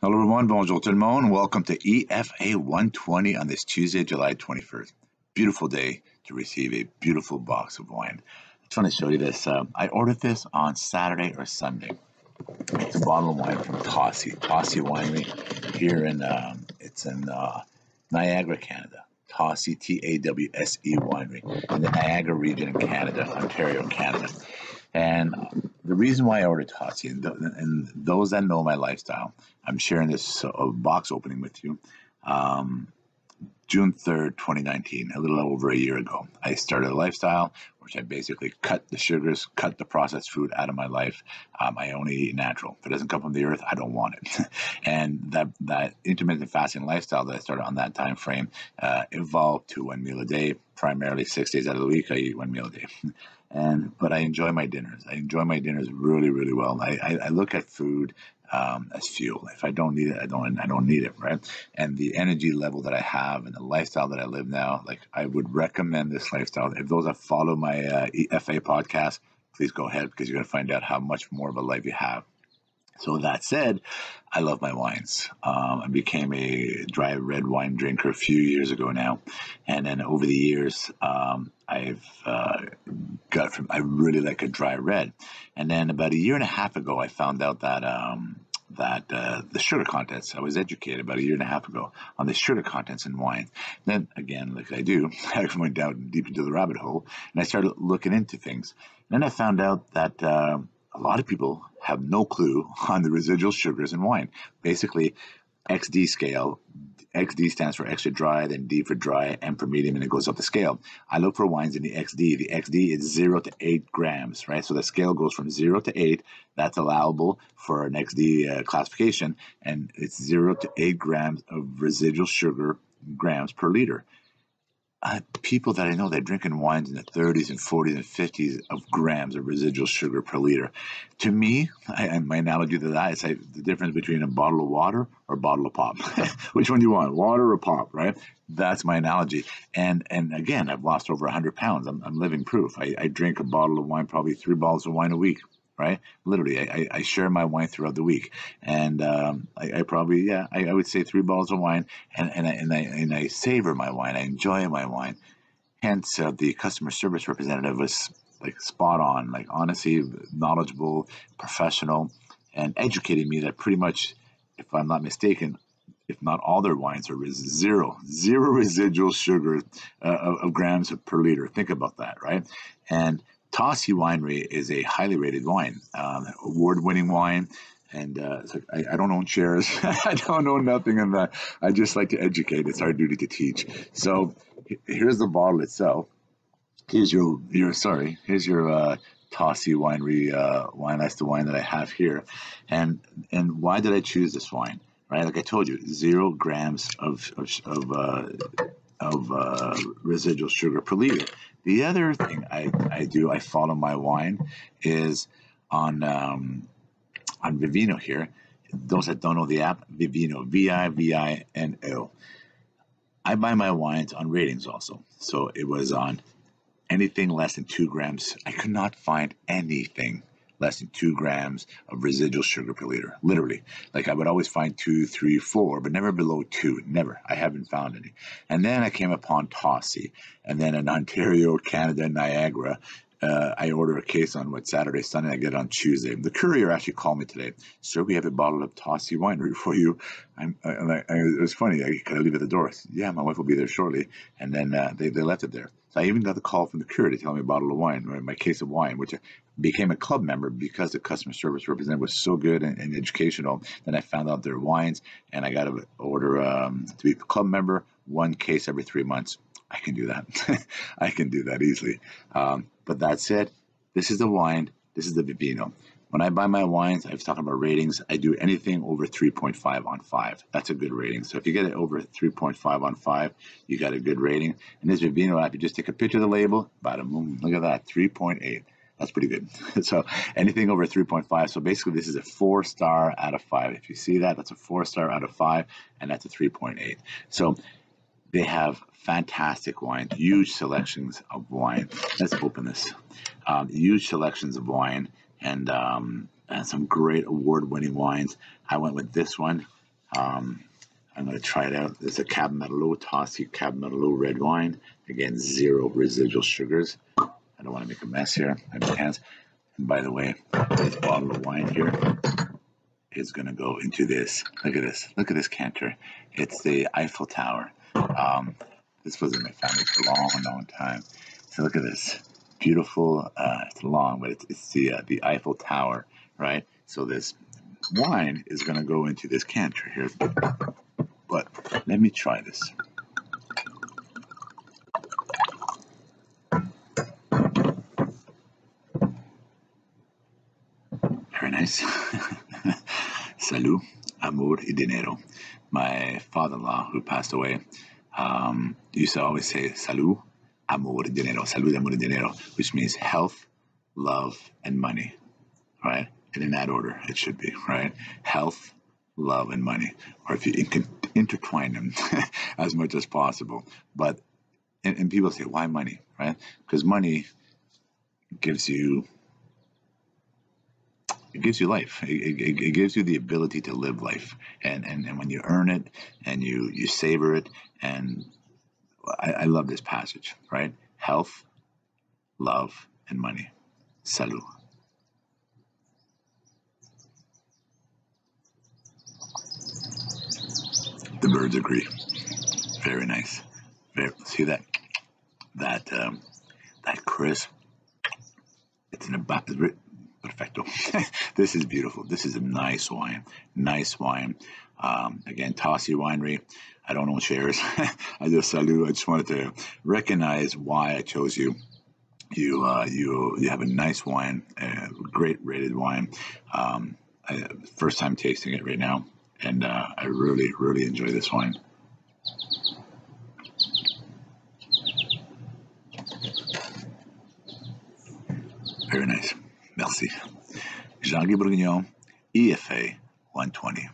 Hello, everyone. Bonjour tout le monde. Welcome to EFA 120 on this Tuesday, July 21st. Beautiful day to receive a beautiful box of wine. I just want to show you this. Uh, I ordered this on Saturday or Sunday. It's a bottle of wine from Tossie, Tossie Winery here in um, it's in uh, Niagara, Canada. Tossie, T-A-W-S-E Winery in the Niagara region in Canada, Ontario, Canada. And the reason why I ordered Tossie, and, th- and those that know my lifestyle, I'm sharing this uh, box opening with you. Um, June 3rd, 2019, a little over a year ago, I started a lifestyle which I basically cut the sugars, cut the processed food out of my life. Um, I only eat natural. If it doesn't come from the earth, I don't want it. and that that intermittent fasting lifestyle that I started on that time frame uh, evolved to one meal a day, primarily six days out of the week. I eat one meal a day. and but I enjoy my dinners. I enjoy my dinners really, really well. I, I, I look at food um, as fuel. If I don't need it, I don't. I don't need it, right? And the energy level that I have and the lifestyle that I live now, like I would recommend this lifestyle. If those that follow my uh, EFA podcast, please go ahead because you're going to find out how much more of a life you have. So that said, I love my wines. Um, I became a dry red wine drinker a few years ago now, and then over the years, um, I've uh, got from. I really like a dry red, and then about a year and a half ago, I found out that. Um, that uh, the sugar contents, I was educated about a year and a half ago on the sugar contents in wine. Then again, like I do, I went down deep into the rabbit hole and I started looking into things. And then I found out that uh, a lot of people have no clue on the residual sugars in wine. Basically, XD scale. XD stands for extra dry, then D for dry, M for medium, and it goes up the scale. I look for wines in the XD. The XD is zero to eight grams, right? So the scale goes from zero to eight. That's allowable for an XD uh, classification, and it's zero to eight grams of residual sugar grams per liter uh, people that I know that are drinking wines in the 30s and 40s and 50s of grams of residual sugar per liter. To me, I, and my analogy to that is the difference between a bottle of water or a bottle of pop. Which one do you want, water or pop, right? That's my analogy. And and again, I've lost over 100 pounds. I'm, I'm living proof. I, I drink a bottle of wine, probably three bottles of wine a week right? Literally, I, I, share my wine throughout the week, and um, I, I, probably yeah, I, I, would say three bottles of wine, and and I, and I and I savor my wine. I enjoy my wine. Hence, uh, the customer service representative was like spot on, like honestly knowledgeable, professional, and educating me that pretty much, if I'm not mistaken, if not all their wines are zero, zero residual sugar uh, of, of, grams per liter. Think about that, right? And Tossie Winery is a highly rated wine, um, award-winning wine. And uh, I, I, don't own shares. I don't know nothing of that. I just like to educate. It's our duty to teach. So here's the bottle itself. Here's your your sorry. Here's your uh, Tossie Winery uh, wine. That's the wine that I have here. And and why did I choose this wine? Right, like I told you, zero grams of of, of uh, of uh, residual sugar per liter. The other thing I, I do, I follow my wine, is on um, on Vivino here. Those that don't know the app, Vivino, V I V I N O. I buy my wines on ratings also. So it was on anything less than two grams. I could not find anything less than two grams of residual sugar per liter. Literally. Like I would always find two, three, four, but never below two. Never. I haven't found any. And then I came upon Tossie. And then in Ontario, Canada, Niagara, uh, I order a case on what Saturday, Sunday. I get it on Tuesday. The courier actually called me today. Sir, we have a bottle of Tossie winery for you. I'm, I, I, it was funny. I kind of leave it at the door. Yeah, my wife will be there shortly. And then uh, they, they left it there. I even got the call from the courier to tell me a bottle of wine, or my case of wine, which I became a club member because the customer service representative was so good and, and educational. Then I found out their wines, and I got to order um, to be a club member one case every three months. I can do that. I can do that easily. Um, but that said, this is the wine. This is the Vivino. When I buy my wines, I was talking about ratings. I do anything over 3.5 on 5. That's a good rating. So if you get it over 3.5 on 5, you got a good rating. And this Vivino app, you just take a picture of the label, bada boom, look at that, 3.8. That's pretty good. so anything over 3.5. So basically, this is a four star out of five. If you see that, that's a four star out of five, and that's a 3.8. So they have fantastic wine, huge selections of wine. Let's open this. Um, huge selections of wine and, um, and some great award winning wines. I went with this one. Um, I'm going to try it out. It's a Cab Merlot, Tossi Cab Merlot red wine. Again, zero residual sugars. I don't want to make a mess here. I have hands. And by the way, this bottle of wine here is going to go into this. Look at this. Look at this canter. It's the Eiffel Tower. Um, this was in my family for a long, long time. So look at this. Beautiful. Uh, it's long, but it's, it's the uh, the Eiffel Tower, right? So this wine is going to go into this canter here. But let me try this. Very nice. Salud, amor y dinero. My father-in-law, who passed away, um, used to always say salud, amor y dinero. Salud, amor y dinero, which means health, love, and money. Right? And in that order, it should be. Right? Health, love, and money. Or if you intertwine them as much as possible. But and, and people say, why money? Right? Because money gives you it gives you life. It, it, it, gives you the ability to live life. And, and, and when you earn it and you, you savor it, and I, I love this passage, right? Health, love, and money. Salud. The birds agree. Very nice. Very, see that that um, that crisp. It's in a perfecto. this is beautiful. This is a nice wine. Nice wine. Um, again, Tossi Winery. I don't own shares. I just salute. I just wanted to recognize why I chose you. You uh, you you have a nice wine, a great rated wine. Um, I, first time tasting it right now, and uh, I really really enjoy this wine. Very nice. Merci. Jean-Guy Bourguignon, EFA 120.